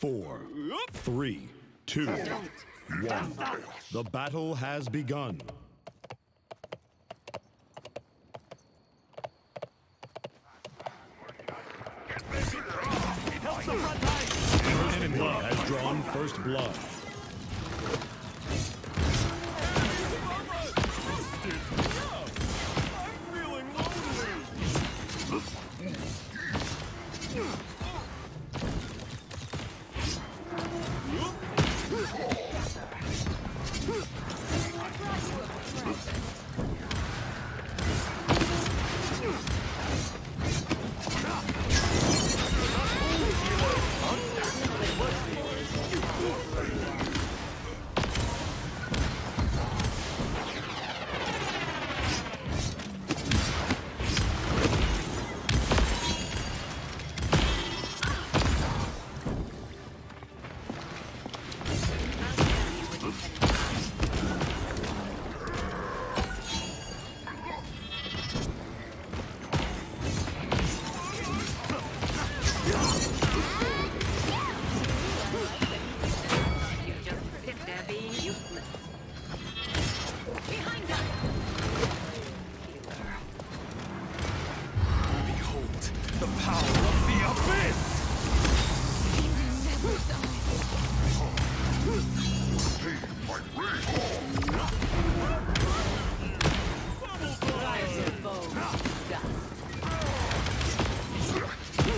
four, three, two, one. The battle has begun. Enemy has drawn first blood.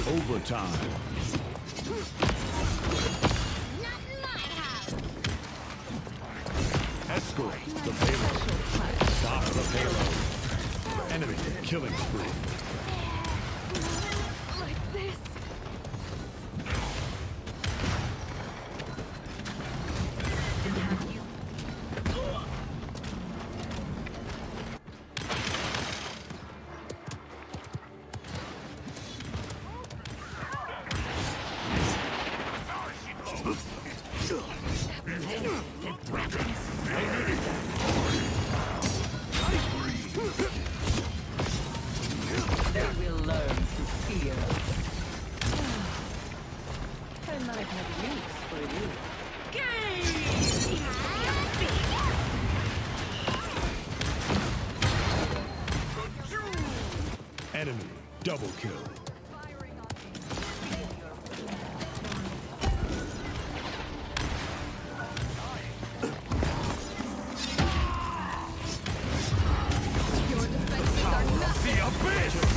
Overtime. Escort the payload. Stop the payload. Enemy killing spree. Nothing.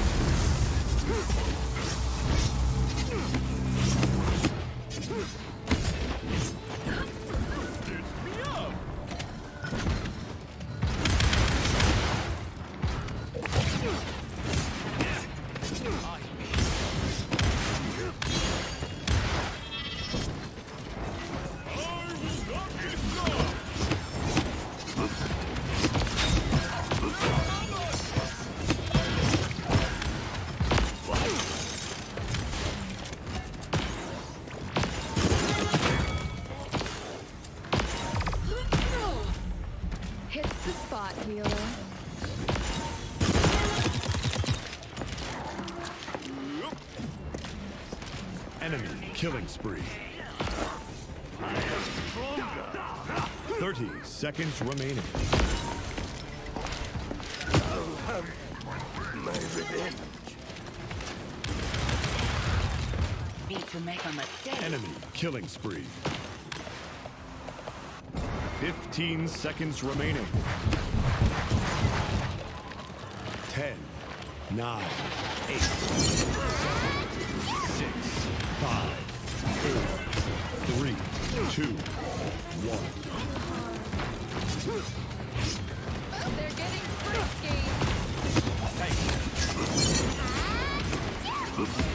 Killing spree. 30 seconds remaining. My revenge. Be to make a mistake. Enemy killing spree. 15 seconds remaining. 10, 9, 8, 7, 6, 5, 4, 3, 2, 1. They're getting frisky. Healers ah,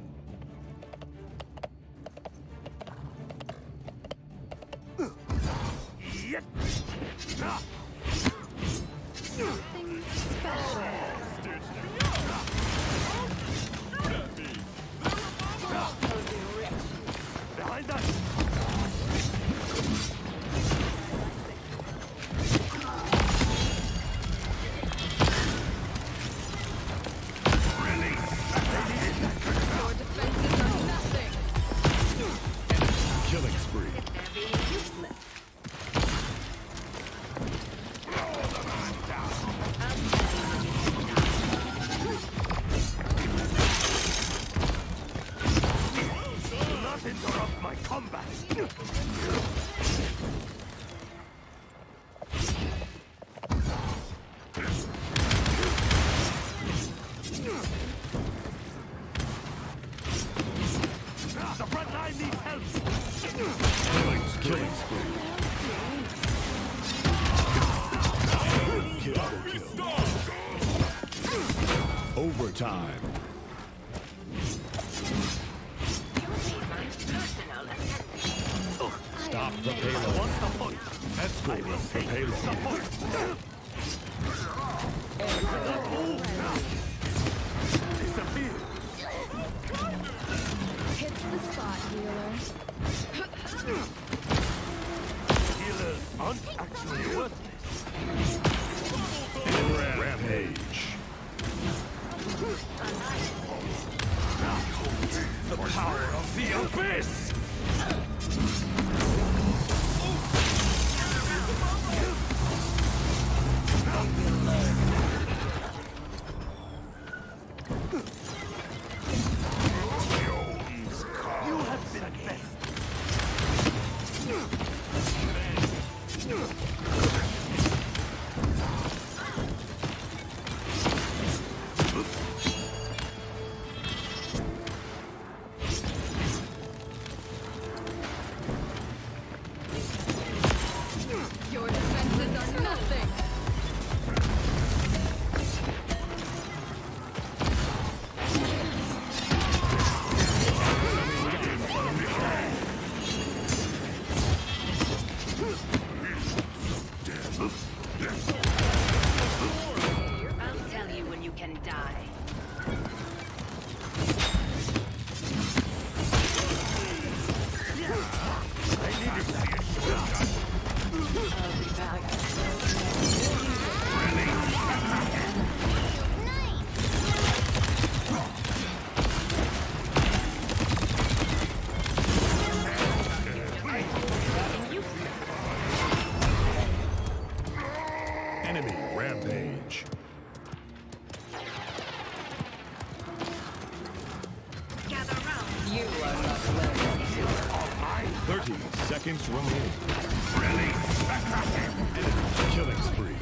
Attendant. Stop the payload. Escort the payload. Hits the spot, healer. Healers aren't actually worthless. Rampage. The power of the abyss! You can die. 30 seconds remaining. Enemy killing spree.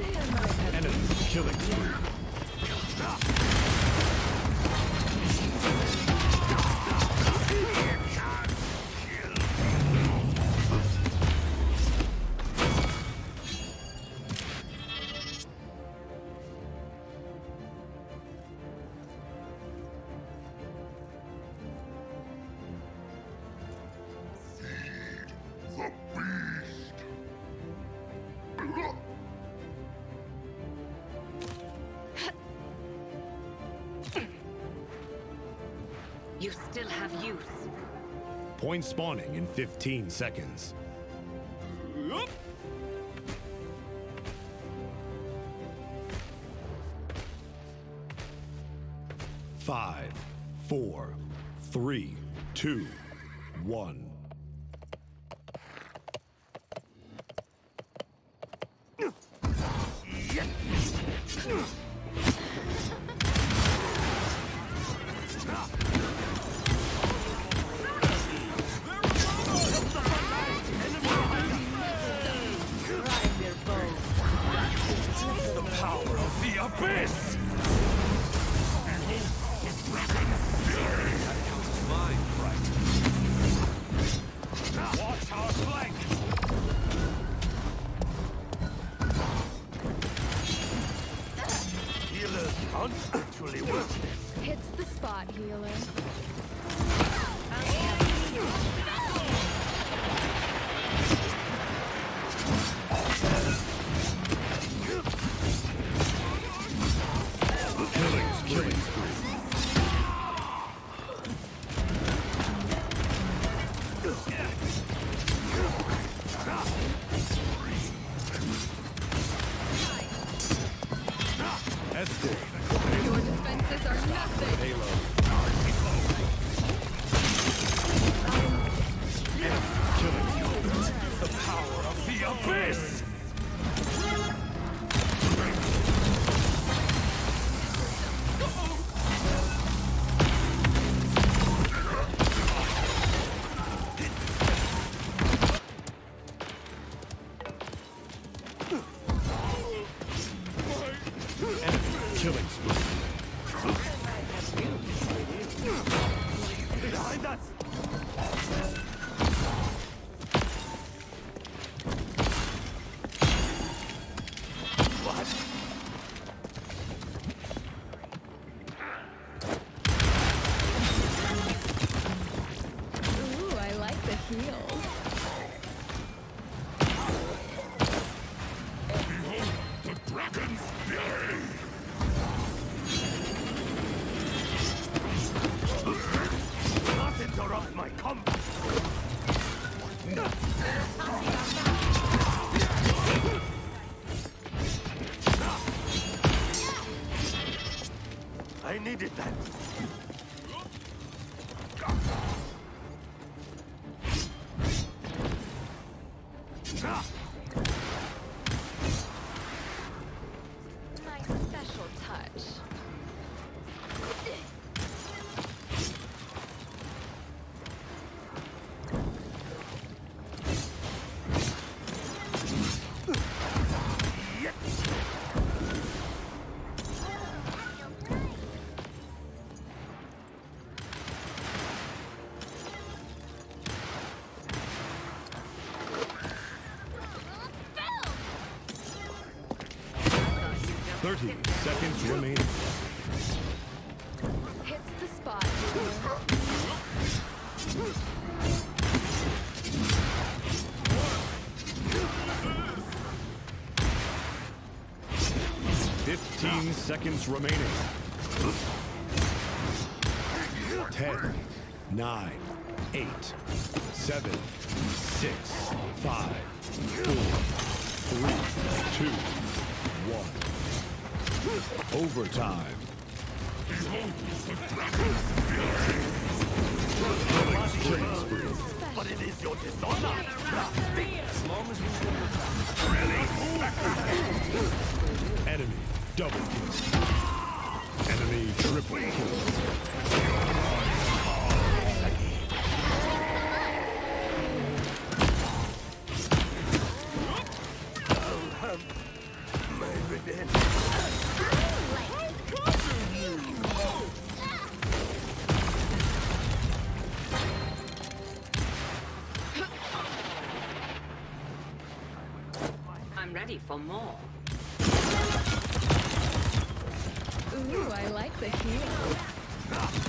Enemy killing spree. Still have youth. Point spawning in 15 seconds. Five, four, three, two, one. Abyss! Needed that. 30 seconds remaining. Hits the spot. Fifteen seconds remaining. Ten, nine, eight, seven, six, five, four, three, two, one. Overtime. But it is your dishonor! As long as we Enemy double kill. Enemy triple kill. Ready for more. Ooh, I like the heels.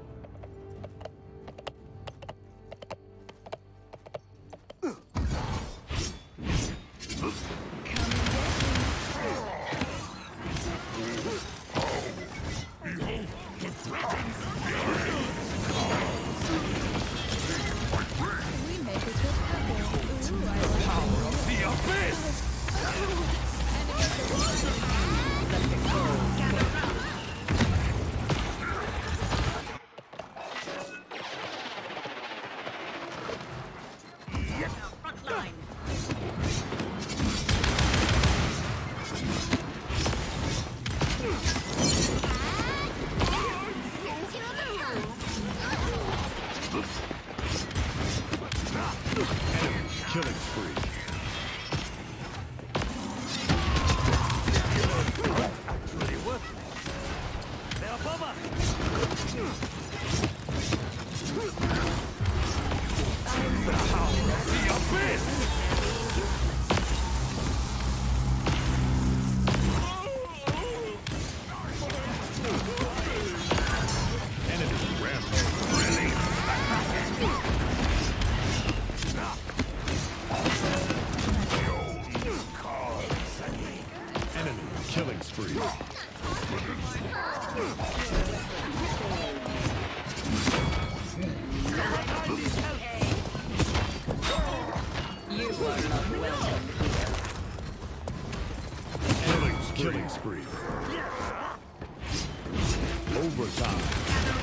Killing spree. Overtime.